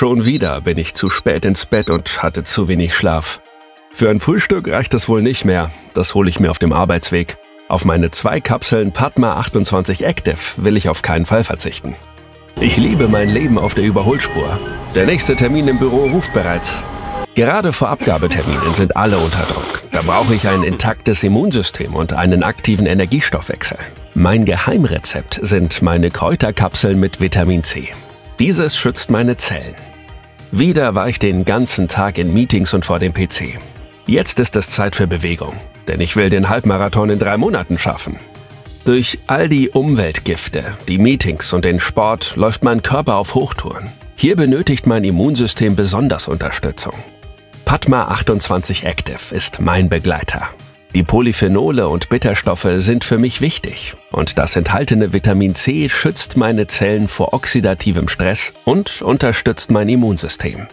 Schon wieder bin ich zu spät ins Bett und hatte zu wenig Schlaf. Für ein Frühstück reicht es wohl nicht mehr. Das hole ich mir auf dem Arbeitsweg. Auf meine zwei Kapseln Padma 28 Active will ich auf keinen Fall verzichten. Ich liebe mein Leben auf der Überholspur. Der nächste Termin im Büro ruft bereits. Gerade vor Abgabeterminen sind alle unter Druck. Da brauche ich ein intaktes Immunsystem und einen aktiven Energiestoffwechsel. Mein Geheimrezept sind meine Kräuterkapseln mit Vitamin C. Dieses schützt meine Zellen. Wieder war ich den ganzen Tag in Meetings und vor dem PC. Jetzt ist es Zeit für Bewegung, denn ich will den Halbmarathon in drei Monaten schaffen. Durch all die Umweltgifte, die Meetings und den Sport läuft mein Körper auf Hochtouren. Hier benötigt mein Immunsystem besonders Unterstützung. Padma 28 Active ist mein Begleiter. Die Polyphenole und Bitterstoffe sind für mich wichtig und das enthaltene Vitamin C schützt meine Zellen vor oxidativem Stress und unterstützt mein Immunsystem.